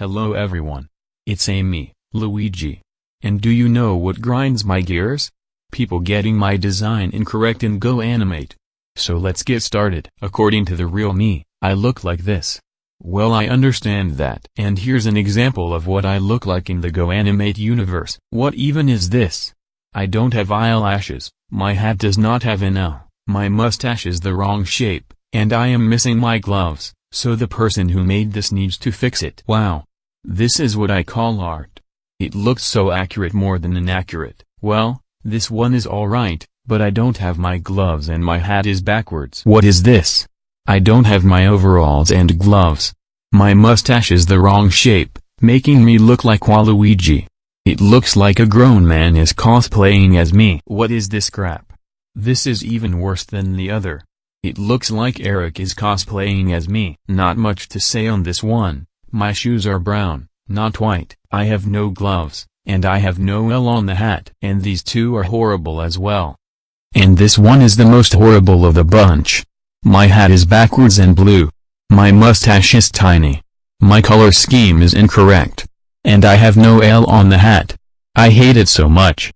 Hello everyone. It's Amy, Luigi. And do you know what grinds my gears? People getting my design incorrect in GoAnimate. So let's get started. According to the real me, I look like this. Well I understand that. And here's an example of what I look like in the GoAnimate universe. What even is this? I don't have eyelashes, my hat does not have an L, my mustache is the wrong shape, and I am missing my gloves, so the person who made this needs to fix it. Wow. This is what I call art. It looks so accurate more than inaccurate. Well, this one is alright, but I don't have my gloves and my hat is backwards. What is this? I don't have my overalls and gloves. My mustache is the wrong shape, making me look like Waluigi. It looks like a grown man is cosplaying as me. What is this crap? This is even worse than the other. It looks like Eric is cosplaying as me. Not much to say on this one. My shoes are brown, not white. I have no gloves, and I have no L on the hat. And these two are horrible as well. And this one is the most horrible of the bunch. My hat is backwards and blue. My mustache is tiny. My color scheme is incorrect. And I have no L on the hat. I hate it so much.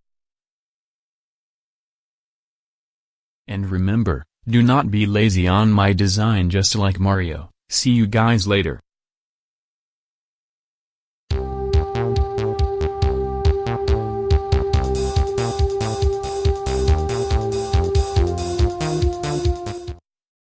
And remember, do not be lazy on my design just like Mario. See you guys later.